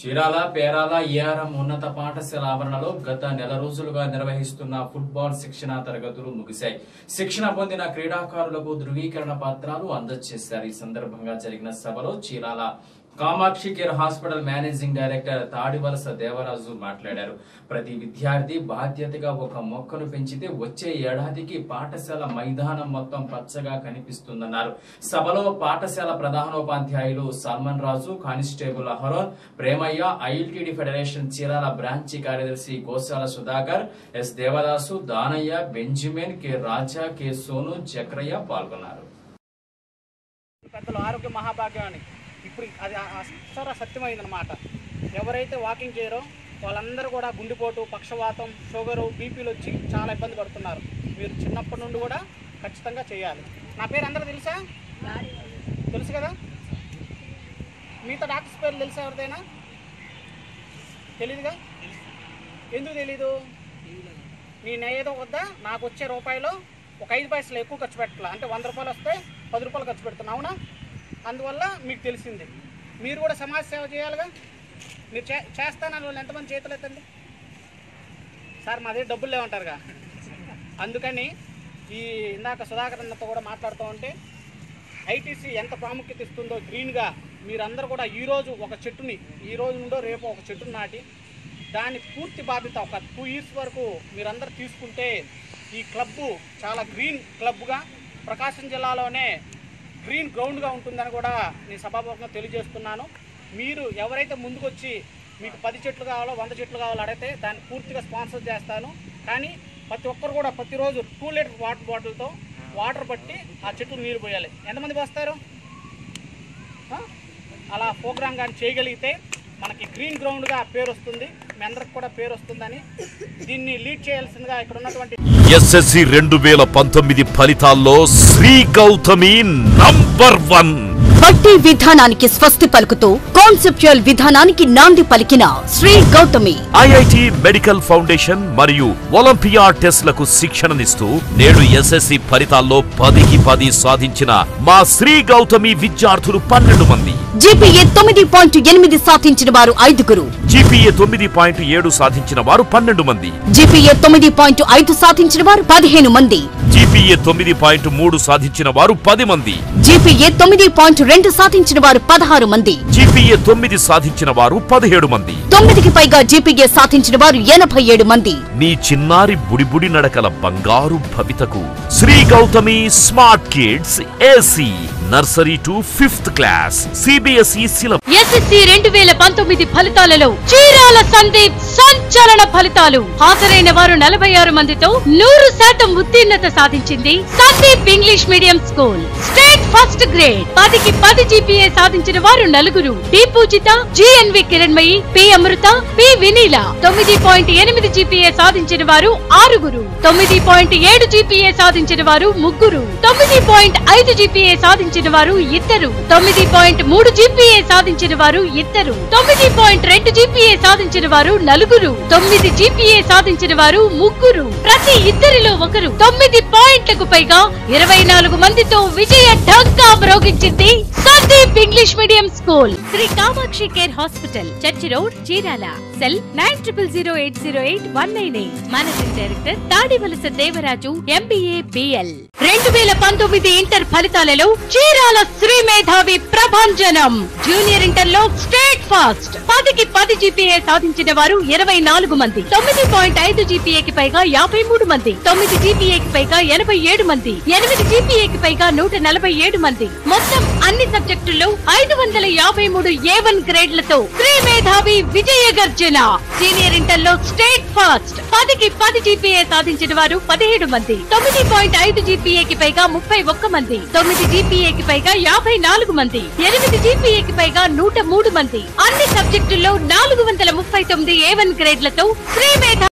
Chirala Perala ARM ఉన్నత పాఠశాల ఆవరణలో గత నెల రోజులుగా నిర్వహిస్తున్న ఫుట్బాల్ శిక్షణ తరగతులు ముగిశాయి. శిక్షణ పొందిన క్రీడాకారులకు ధృవీకరణ పత్రాలు అందజేశారు. ఈ సందర్భంగా జరిగిన సభలో Chirala Kamakshi care hospital managing director Tadivalasa Devaraju మాట్లాడారు. ప్రతి విద్యార్థి బాధ్యతగా ఒక మొక్కను పెంచితే వచ్చే ఏడాదికి పాఠశాల మైదానం మొత్తం పచ్చగా కనిపిస్తుందన్నారు. సభలో పాఠశాల ప్రధానోపాధ్యాయులు Salman Raju constable Aharon Premayya ILTD federation Chirala branch కార్యదర్శి Goshala Sudhakar S Devadasu Danayya Benjamin K Raja K Sonu Chakrayya పాల్గొన్నారు. పెద్దలు ఆరోగ్య మహాభాగ్యానికి ఇప్పుడు అది అక్షర సత్యమైందనమాట ఎవరైతే వాకింగ్ చేయరో వాళ్ళందరూ కూడా గుండెపోటు పక్షవాతం షుగరు బీపీలు వచ్చి చాలా ఇబ్బంది పడుతున్నారు. మీరు చిన్నప్పటి నుండి కూడా ఖచ్చితంగా చేయాలి. నా పేరు అందరూ తెలుసా? తెలుసు కదా? మిగతా డాక్టర్స్ పేర్లు తెలుసా ఎవరిదైనా? తెలీదుగా? ఎందుకు తెలీదు? నేనేదో వద్దా? నాకు వచ్చే రూపాయలు ఒక ఐదు పైసలు ఎక్కువ ఖర్చు పెట్టాలి. అంటే వంద రూపాయలు వస్తే పది రూపాయలు ఖర్చు పెడుతున్నా అవునా? అందువల్ల మీకు తెలిసింది. మీరు కూడా సమాజ సేవ చేయాలిగా? మీరు చే చేస్తానని వాళ్ళు ఎంతమంది చేతులు ఎత్తండి? సార్ మా దగ్గర డబ్బులు లేవంటారుగా. అందుకని ఈ ఇందాక సుధాకర్ అన్నతో కూడా మాట్లాడుతూ ఉంటే ఐటీసీ ఎంత ప్రాముఖ్యత ఇస్తుందో గ్రీన్గా మీరందరూ కూడా ఈరోజు ఒక చెట్టుని ఈ రోజు నుండో రేపు ఒక చెట్టును నాటి దాని పూర్తి బాధ్యత ఒక టూ ఇయర్స్ వరకు మీరందరూ తీసుకుంటే ఈ క్లబ్బు చాలా గ్రీన్ క్లబ్గా ప్రకాశం జిల్లాలోనే గ్రీన్ గ్రౌండ్గా ఉంటుందని కూడా నేను సభాపూర్వకంగా తెలియజేస్తున్నాను. మీరు ఎవరైతే ముందుకొచ్చి మీకు పది చెట్లు కావాలో వంద చెట్లు కావాలో అడిగితే దాన్ని పూర్తిగా స్పాన్సర్ చేస్తాను. కానీ ప్రతి ఒక్కరు కూడా ప్రతిరోజు టూ లీటర్ వాటర్ బాటిల్తో వాటర్ పట్టి ఆ చెట్లు నీరు పోయాలి. ఎంతమంది పోస్తారు? అలా ప్రోగ్రామ్ కానీ చేయగలిగితే మనకి గ్రీన్ గ్రౌండ్గా పేరు వస్తుంది. మీ అందరికి కూడా పేరు వస్తుందని దీన్ని లీడ్ చేయాల్సిందిగా ఇక్కడ ఉన్నటువంటి ఎస్ఎస్సి రెండు వేల పంతొమ్మిది ఫలితాల్లో శ్రీ గౌతమి నంబర్ వన్. బట్టి విధానానికి స్వస్తి పలుకుతూ కాన్సెప్చువల్ విధానానికి నాంది పలికిన Sri Gautami. IIT medical foundation మరియు ఒలింపియా టెస్ట్లకు శిక్షణనిస్తూ నేడు ఎస్ఎస్సి ఫలితాల్లో పదికి పది సాధించిన మా శ్రీ గౌతమి విద్యార్థులు పన్నెండు మంది. జీపీఏ తొమ్మిది పాయింట్ ఎనిమిది సాధించిన వారు ఐదుగురు. జీపీఏ తొమ్మిది పాయింట్ ఏడు సాధించిన వారు పన్నెండు మంది. జీపీఏ తొమ్మిది పాయింట్ ఐదు సాధించిన వారు పదిహేను మంది. జీపీఏ తొమ్మిది పాయింట్ మూడు సాధించిన వారు పది మంది. జీపీఏ తొమ్మిది పాయింట్ రెండు సాధించిన వారు పదహారు మంది. జీపీఏ తొమ్మిది సాధించిన వారు పదిహేడు మంది. తొమ్మిదికి పైగా జీపీఏ సాధించిన వారు ఎనభై ఏడు మంది. నీ చిన్నారి బుడిబుడి నడకల బంగారు భవితకు. Sri Gautami smart kids AC. Nursery to fifth class. CBSE syllabus. SSC రెండు వేల పంతొమ్మిది ఫలితాలలో చీరాల సందీప్ సంచలన ఫలితాలు. హాజరైన వారు నలభై ఆరు మందితో నూరు శాతం ఉత్తీర్ణత సాధించింది Sandeep English medium school. State first grade పదికి పది జీపీఏ సాధించిన వారు నలుగురు. D Pujitha GNV Kiranmayi P Amrutha P Vineela. తొమ్మిది పాయింట్ ఎనిమిది జీపీఏ సాధించిన వారు ఆరుగురు. తొమ్మిది పాయింట్ ఏడు జీపీఏ సాధించిన వారు ముగ్గురు. తొమ్మిది పాయింట్ ఐదు జీపీఏ సాధించిన వారు ఇద్దరు. తొమ్మిది పాయింట్ మూడు జీపీఏ సాధించిన వారు ఇద్దరు. తొమ్మిది పాయింట్ రెండు జీపీఏ సాధించిన వారు నలుగురు. తొమ్మిది జీపీఏ సాధించిన వారు ముగ్గురు. ప్రతి ఇద్దరిలో ఒకరు. తొమ్మిది పాయింట్లకు పైగా ఇరవై నాలుగు మందితో విజయ ఢంకా మ్రోగించింది Sandeep English medium school. Sri Kamakshi care hospital church road Chirala. Cell nine triple zero eight zero eight one nine eight. Managing director Tadivalasa Devaraju MBA BL. రెండు వేల పంతొమ్మిది ఇంటర్ ఫలితాలలో చీరాల శ్రీ మేధావి ప్రభంజనం. జూనియర్ ఇంటర్లో స్టేట్ ఫాస్ట్. పదికి పది GPA సాధించిన వారు ఇరవై నాలుగు మంది. తొమ్మిది పాయింట్ ఐదు జీపీఏకి పైగా యాభై మూడు మంది. తొమ్మిది జీపీఏకి పైగా ఎనభై ఏడు మంది. ఎనిమిది జీపీఏకి పైగా నూట నలభై ఏడు మంది. మొత్తం అన్ని సబ్జెక్టుల్లో ఐదు వందల యాభై మూడు ఏ వన్ గ్రేడ్లతో శ్రీ మేధావి విజయ గర్జన సీనియర్ ఇంటర్లో స్టేట్ ఫాస్ట్. పదికి పది జీపీఏ సాధించిన వారు పదిహేడు మంది. తొమ్మిది పాయింట్ ఐదు జీపీఏకి పైగా ముప్పై ఒక్క మంది. తొమ్మిది జీపీఏకి పైగా యాభై నాలుగు మంది ఎనిమిది జీపీఏకి పైగా నూట మూడు మంది. అన్ని సబ్జెక్టుల్లో నాలుగు వందల ముప్పై తొమ్మిది ఏ వన్ గ్రేడ్లతో శ్రీ మేధా